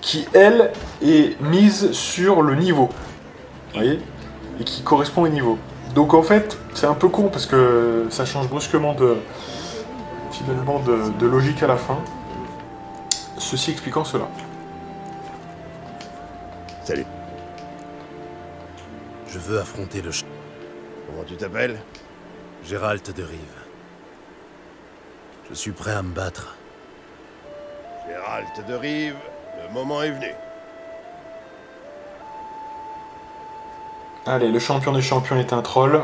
qui elle est mise sur le niveau. Voyez Et qui correspond au niveau. Donc en fait, c'est un peu con parce que ça change brusquement de finalement de, logique à la fin. Ceci expliquant cela. Salut. Je veux affronter le. Comment tu t'appelles? Gérald de Rive. Je suis prêt à me battre. Gérald de Rive, le moment est venu. Allez, le champion des champions est un troll.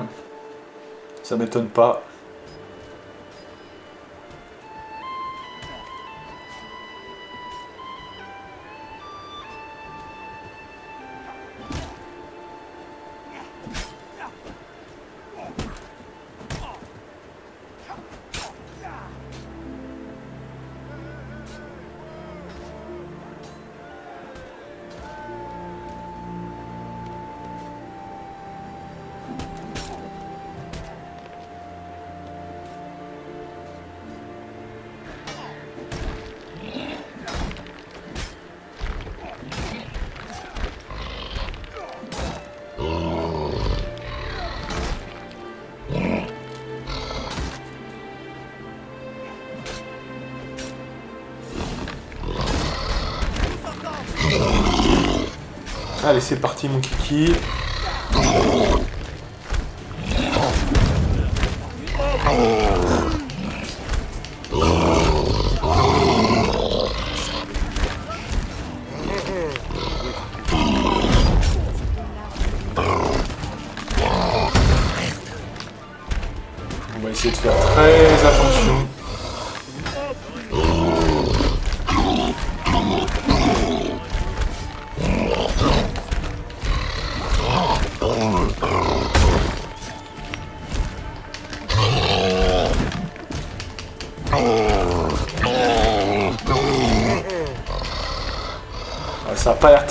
Ça m'étonne pas. Mon kiki.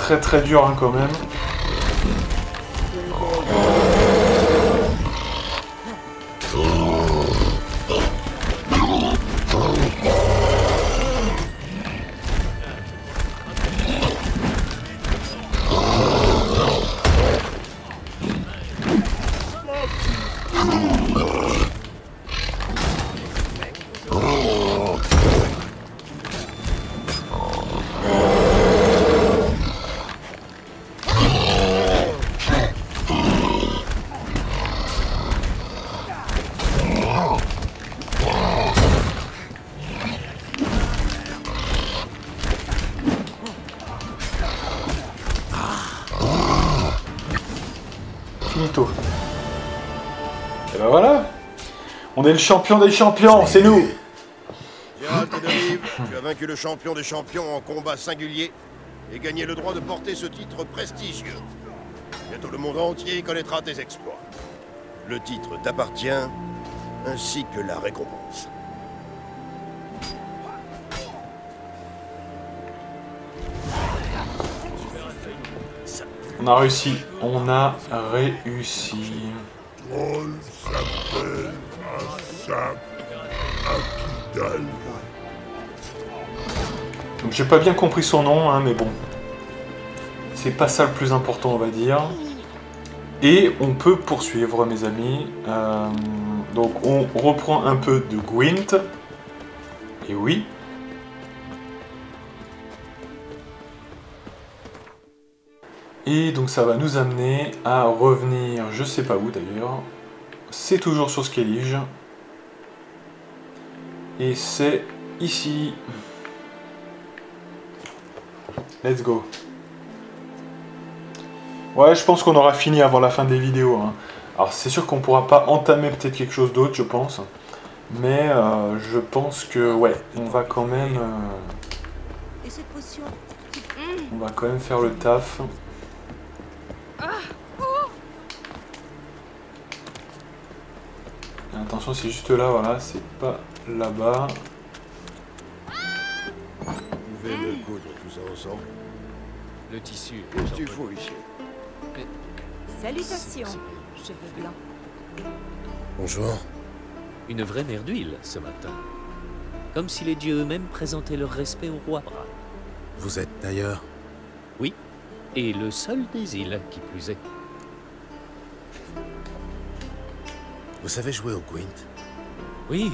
Très très dur hein, quand même. Est le champion des champions, c'est nous Gérald tu as vaincu le champion des champions en combat singulier et gagné le droit de porter ce titre prestigieux. Bientôt le monde entier connaîtra tes exploits. Le titre t'appartient, ainsi que la récompense. On a réussi, on a réussi. Donc j'ai pas bien compris son nom, hein, mais bon. C'est pas ça le plus important, on va dire. Et on peut poursuivre, mes amis. Euh, donc on reprend un peu de Gwent. Et oui. Et donc ça va nous amener à revenir, je sais pas où d'ailleurs. C'est toujours sur Skellige. Et c'est ici. Let's go. Ouais, je pense qu'on aura fini avant la fin des vidéos. hein. Alors c'est sûr qu'on pourra pas entamer peut-être quelque chose d'autre, je pense. Mais euh, je pense que ouais, on va quand même, euh, Et cette potion on va quand même faire le taf. Attention, c'est juste là, voilà, c'est pas là-bas. Vous pouvez me coudre tout ça ensemble Le tissu. Qu'est-ce que tu fous ici Salutations, cheveux blancs. Bonjour. Une vraie mer d'huile ce matin. Comme si les dieux eux-mêmes présentaient leur respect au roi. Vous êtes d'ailleurs? Oui, et le seul des îles qui plus est. Vous savez jouer au Gwent? Oui,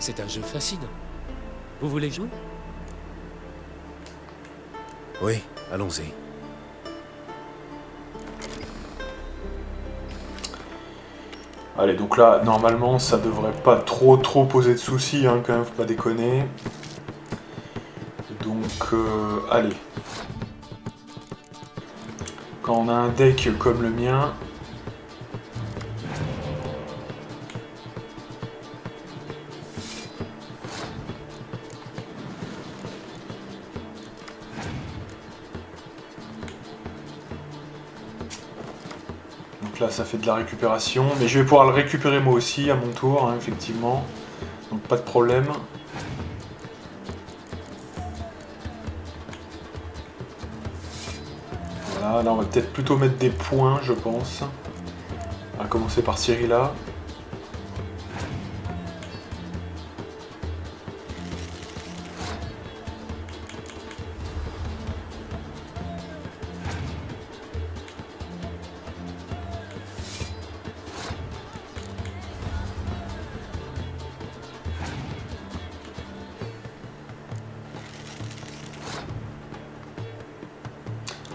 c'est un jeu fascinant. Vous voulez jouer? Oui, allons-y. Allez, donc là, normalement, ça devrait pas trop trop poser de soucis, hein, quand même, faut pas déconner. Donc, euh, allez. Quand on a un deck comme le mien, Là, ça fait de la récupération. Mais je vais pouvoir le récupérer moi aussi à mon tour, hein, effectivement. Donc pas de problème. Voilà, là on va peut-être plutôt mettre des points, je pense. On va commencer par Cyrilla.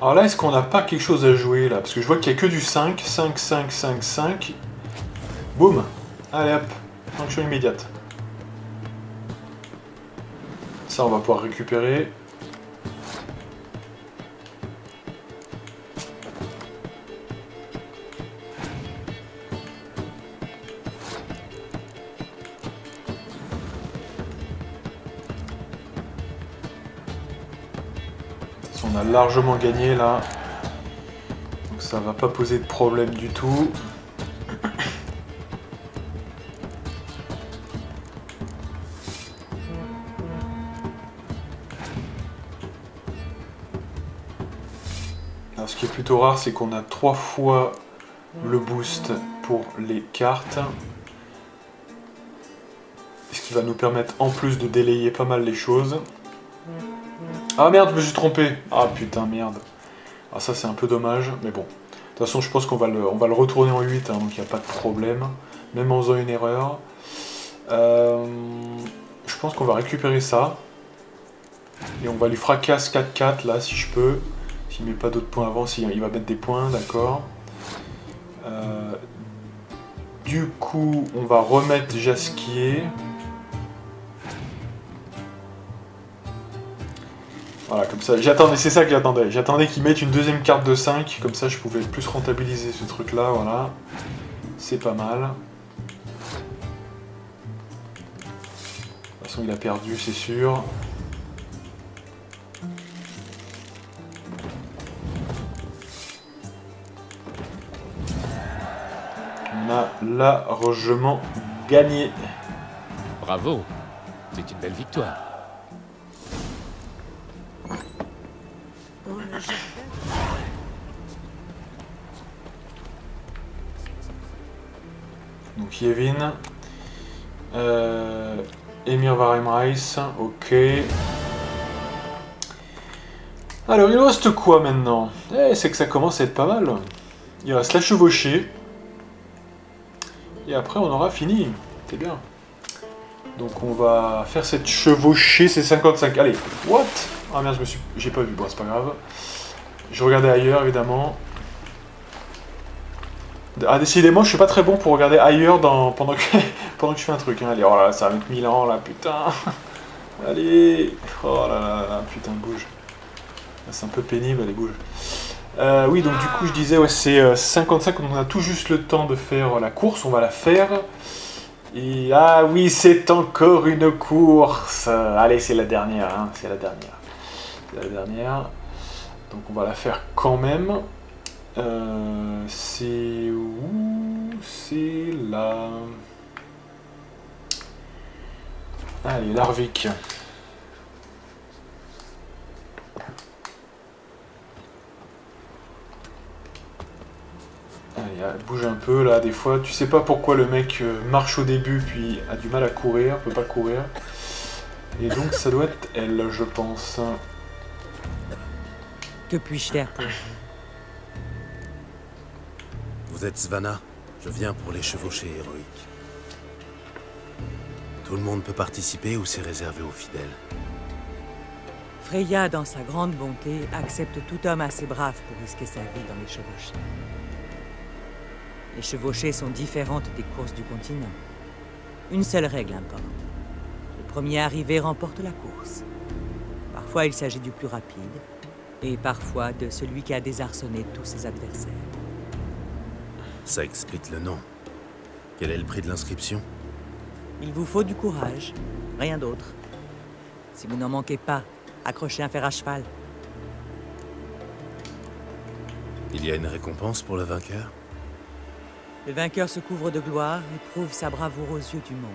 Alors là, est-ce qu'on n'a pas quelque chose à jouer là? Parce que je vois qu'il n'y a que du 5, 5, 5, 5, 5. Boum Allez hop, fonction immédiate. Ça, on va pouvoir récupérer. Largement gagné là. Donc ça va pas poser de problème du tout. Ce qui est plutôt rare, c'est qu'on a trois fois le boost pour les cartes. Ce qui va nous permettre en plus de délayer pas mal les choses. Ah merde, je me suis trompé. Ah putain, merde. Ah ça c'est un peu dommage, mais bon. De toute façon, je pense qu'on va, le, le retourner en 8, hein, donc il n'y a pas de problème. Même en faisant une erreur. Euh, je pense qu'on va récupérer ça. Et on va lui fracasse 4-4 là, si je peux. S'il met pas d'autres points avant, il va mettre des points, d'accord. Euh, du coup, on va remettre Jasquier. Voilà, comme ça. J'attendais, c'est ça que j'attendais. J'attendais qu'ils mettent une deuxième carte de 5, comme ça je pouvais plus rentabiliser ce truc-là, voilà. C'est pas mal. De toute façon, il a perdu, c'est sûr. On a largement gagné. Bravo, c'est une belle victoire. Yevin. Euh, Emir Varemreis, ok. Alors, il reste quoi maintenant? Eh, c'est que ça commence à être pas mal. Il reste la chevauchée. Et après, on aura fini. C'est bien. Donc, on va faire cette chevauchée, c'est 55. Allez, what? Ah merde, je me suis... J'ai pas vu, bon, c'est pas grave. Je regardais ailleurs, évidemment. Ah, décidément, je suis pas très bon pour regarder ailleurs dans... pendant, que... pendant que je fais un truc. hein. Allez, oh là là, ça va mettre 1000 ans, là, putain Allez Oh là là là, putain, bouge. C'est un peu pénible, allez, bouge. Euh, oui, donc du coup, je disais, ouais, c'est euh, 55, on a tout juste le temps de faire la course, on va la faire. Et ah oui, c'est encore une course. Allez, c'est la dernière, hein, c'est la dernière. C'est la dernière. Donc on va la faire quand même. Euh, c'est où? C'est là. Allez, Larvik. Allez, bouge un peu là, des fois, tu sais pas pourquoi le mec euh, marche au début puis a du mal à courir, peut pas courir. Et donc ça doit être elle, je pense. Que puis-je faire pour Je viens pour les chevauchées héroïques. Tout le monde peut participer ou c'est réservé aux fidèles Freya, dans sa grande bonté, accepte tout homme assez brave pour risquer sa vie dans les chevauchées. Les chevauchées sont différentes des courses du continent. Une seule règle importe. Le premier arrivé remporte la course. Parfois, il s'agit du plus rapide, et parfois de celui qui a désarçonné tous ses adversaires. Ça explique le nom. Quel est le prix de l'inscription? Il vous faut du courage, rien d'autre. Si vous n'en manquez pas, accrochez un fer à cheval. Il y a une récompense pour le vainqueur? Le vainqueur se couvre de gloire et prouve sa bravoure aux yeux du monde.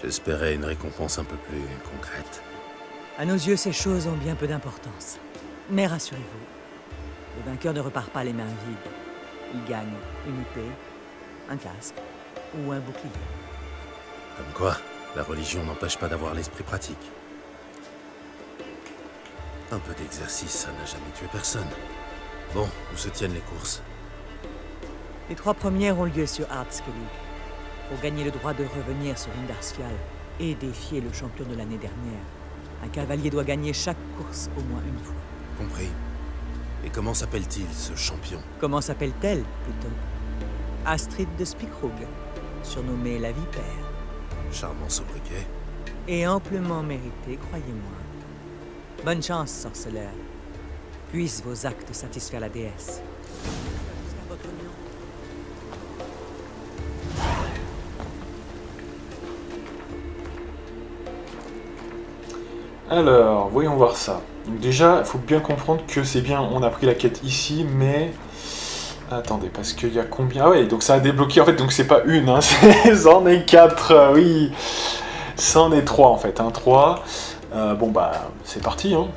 J'espérais une récompense un peu plus concrète. À nos yeux, ces choses ont bien peu d'importance. Mais rassurez-vous, le vainqueur ne repart pas les mains vides. Il gagne une épée, un casque ou un bouclier. Comme quoi, la religion n'empêche pas d'avoir l'esprit pratique. Un peu d'exercice, ça n'a jamais tué personne. Bon, où se tiennent les courses? Les trois premières ont lieu sur Artskellig, pour gagner le droit de revenir sur Indarsfial et défier le champion de l'année dernière. Un cavalier doit gagner chaque course au moins une fois. Compris. Et comment s'appelle-t-il, ce champion Comment s'appelle-t-elle, plutôt Astrid de Spikrug, surnommée la Vipère. Charmant sobriquet. Et amplement mérité, croyez-moi. Bonne chance, sorceleur. Puissent vos actes satisfaire la déesse. Alors, voyons voir ça. Donc déjà, il faut bien comprendre que c'est bien, on a pris la quête ici, mais... Attendez, parce qu'il y a combien Ah donc ça a débloqué, en fait, donc c'est pas une, hein, c'en est quatre, euh, oui C'en est trois, en fait, hein, trois. Euh, bon, bah, c'est parti, hein.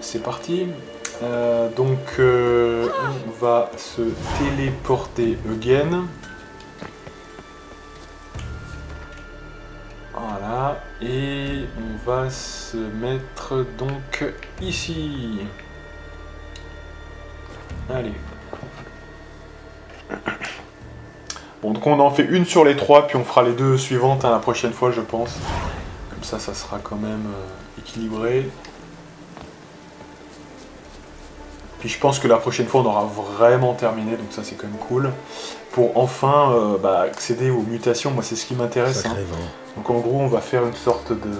C'est parti. Euh, donc, on va se téléporter again. Voilà, et va se mettre donc ici. Allez. Bon, donc on en fait une sur les trois, puis on fera les deux suivantes hein, la prochaine fois, je pense. Comme ça, ça sera quand même euh, équilibré. Puis je pense que la prochaine fois, on aura vraiment terminé, donc ça, c'est quand même cool. Pour enfin euh, bah, accéder aux mutations, moi, c'est ce qui m'intéresse. hein. Donc en gros, on va faire une sorte de...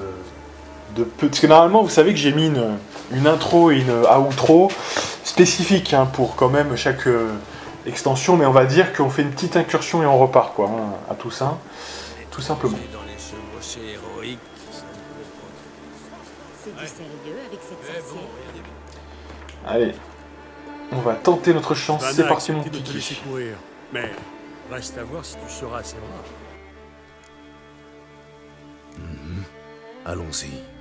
de Parce que normalement, vous savez que j'ai mis une, une intro et une outro spécifique hein, pour quand même chaque euh, extension, mais on va dire qu'on fait une petite incursion et on repart, quoi, hein, à tout ça, tout simplement. Allez, on va tenter notre chance, c'est parti mon courir. Mais reste à voir si tu seras assez. Mhm. Allons-y.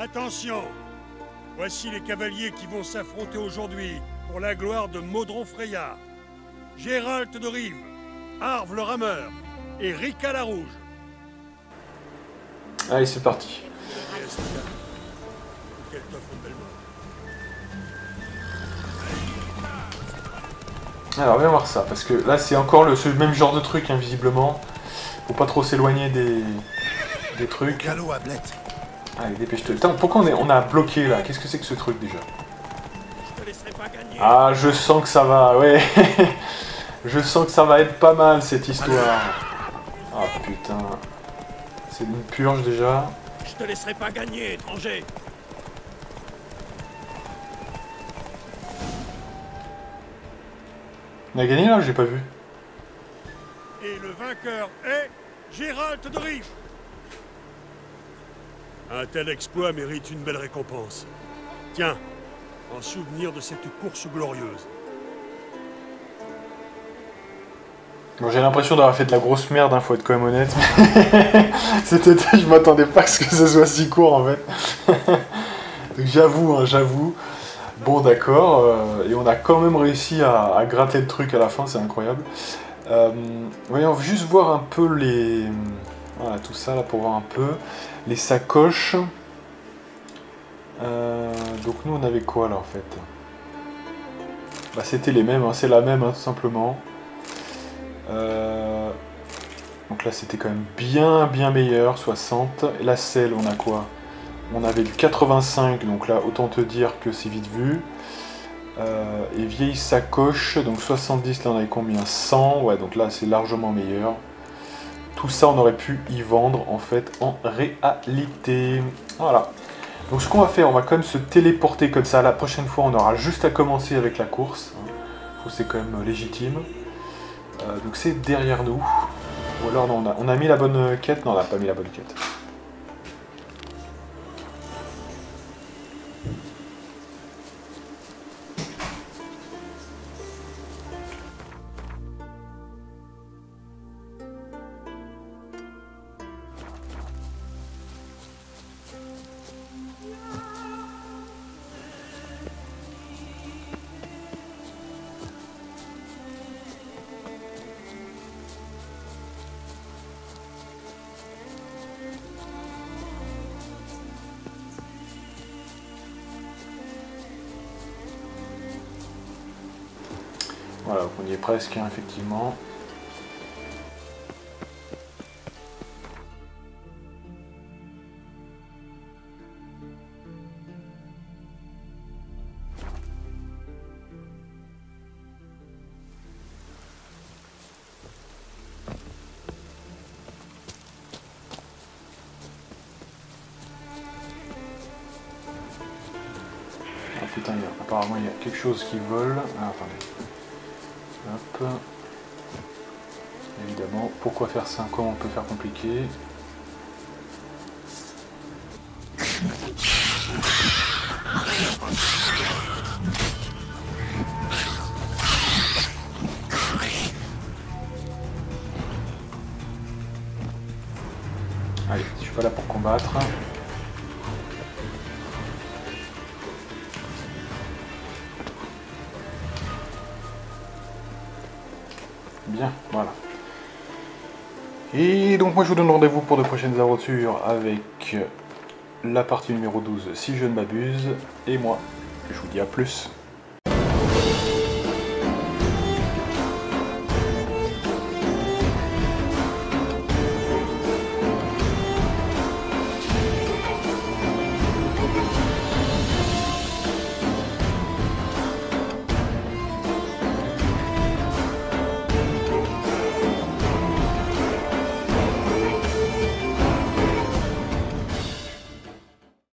Attention Voici les cavaliers qui vont s'affronter aujourd'hui pour la gloire de Maudron Freya. Gérald de Rive, Arve le Rameur et Rika la Rouge. Allez, c'est parti. Alors, viens voir ça, parce que là, c'est encore le ce même genre de truc, hein, visiblement. Faut pas trop s'éloigner des, des trucs. Galop à blette. Allez, dépêche-toi. Putain, pourquoi on, est, on a bloqué là? Qu'est-ce que c'est que ce truc déjà? Je te laisserai pas gagner. Ah, je sens que ça va, ouais. je sens que ça va être pas mal cette histoire. Ah putain. C'est une purge déjà. Je te laisserai pas gagner, étranger. On a gagné là? J'ai pas vu. Et le vainqueur est Gérald de Rive. Un tel exploit mérite une belle récompense. Tiens, en souvenir de cette course glorieuse. Bon, j'ai l'impression d'avoir fait de la grosse merde, hein, faut être quand même honnête. C'était, je m'attendais pas à ce que ça soit si court en fait. J'avoue, hein, j'avoue. Bon, d'accord. euh, et on a quand même réussi à, à gratter le truc à la fin, c'est incroyable. Euh, voyons juste voir un peu les. Voilà, tout ça là pour voir un peu. Les sacoches. Euh, donc nous on avait quoi là en fait? Bah c'était les mêmes, hein, c'est la même hein, tout simplement. Euh, donc là c'était quand même bien bien meilleur, 60. Et la selle on a quoi? On avait du 85, donc là autant te dire que c'est vite vu. Euh, et vieille sacoche, donc 70, là on avait combien? 100, ouais donc là c'est largement meilleur. Tout ça on aurait pu y vendre en fait en réalité. Voilà. Donc ce qu'on va faire, on va quand même se téléporter comme ça. La prochaine fois on aura juste à commencer avec la course. hein. C'est quand même légitime. Euh, donc c'est derrière nous. Ou alors on a, on a mis la bonne quête Non, on n'a pas mis la bonne quête. Y est presque, hein, effectivement. Ah putain, il y a- apparemment il y a quelque chose qui vole. Ah, faire 5 ans On peut faire compliqué. Moi je vous donne rendez-vous pour de prochaines aventures avec la partie numéro 12 si je ne m'abuse. Et moi, je vous dis à plus.